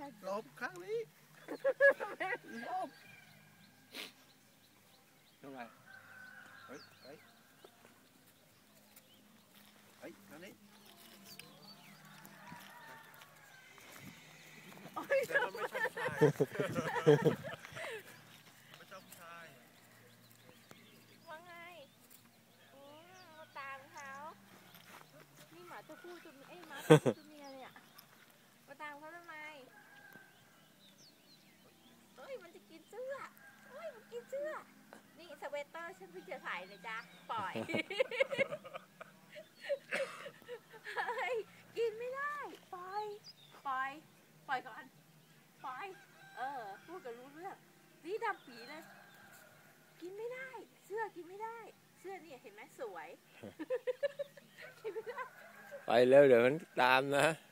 ấy lộn khác lý. Lộn. Đúng rồi. Ấy ấy. Ấy nó đi. Ôi trời ơi Hãy subscribe cho kênh Ghiền Mì Gõ Để không bỏ lỡ những video hấp dẫn เสื้อเอ้ยมันกินเสื้อ นี่สเวตเตอร์ฉันเพิ่งจะใส่เลยจ้ะปล่อยเฮ้ยกินไม่ได้ปล่อยปล่อยปล่อยก่อนปล่อย เออ พูดกับรู้เรื่องนี่ดำปีเลย กินไม่ได้ เสื้อกินไม่ได้ เสื้อนี่เห็นไหมสวย กินไม่ได้ ไปแล้วเดี๋ยวมันตามนะเ